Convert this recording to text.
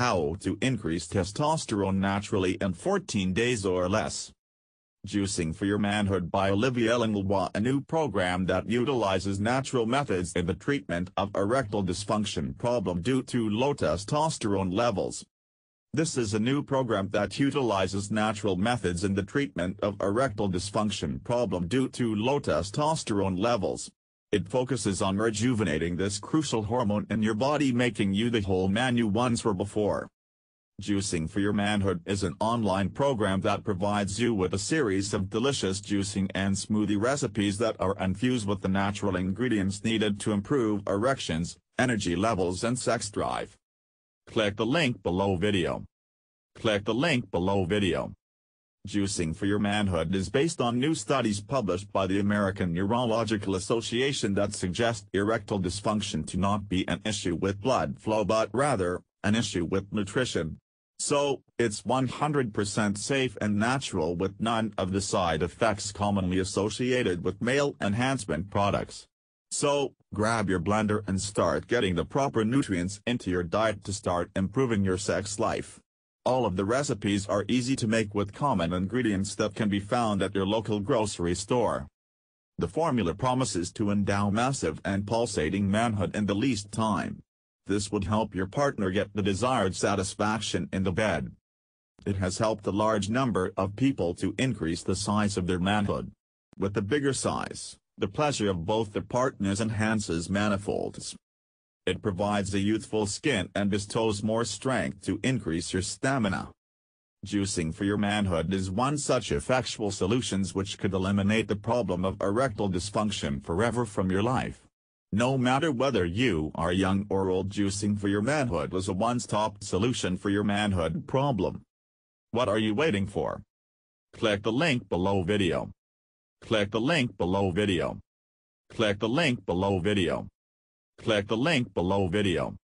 how to increase testosterone naturally in 14 days or less. Juicing for Your Manhood by Olivia Langlois a new program that utilizes natural methods in the treatment of erectile dysfunction problem due to low testosterone levels. This is a new program that utilizes natural methods in the treatment of erectile dysfunction problem due to low testosterone levels. It focuses on rejuvenating this crucial hormone in your body making you the whole man you once were before. Juicing for Your Manhood is an online program that provides you with a series of delicious juicing and smoothie recipes that are infused with the natural ingredients needed to improve erections, energy levels and sex drive. Click the link below video. Click the link below video. Juicing for Your Manhood is based on new studies published by the American Urological Association that suggest erectile dysfunction to not be an issue with blood flow but rather, an issue with nutrition, so, it's 100% safe and natural with none of the side effects commonly associated with male enhancement products. So, grab your blender and start getting the proper nutrients into your diet to start improving your sex life. All of the recipes are easy to make with common ingredients that can be found at your local grocery store. The formula promises to endow massive and pulsating manhood in the least time. This would help your partner get the desired satisfaction in the bed. It has helped a large number of people to increase the size of their manhood. With the bigger size, the pleasure of both the partners enhances manifolds. It provides a youthful skin and bestows more strength to increase your stamina. Juicing for your manhood is one such effectual solutions which could eliminate the problem of erectile dysfunction forever from your life. No matter whether you are young or old juicing for your manhood is a one-stop solution for your manhood problem. What are you waiting for? Click the link below video. Click the link below video. Click the link below video. Click the link below video.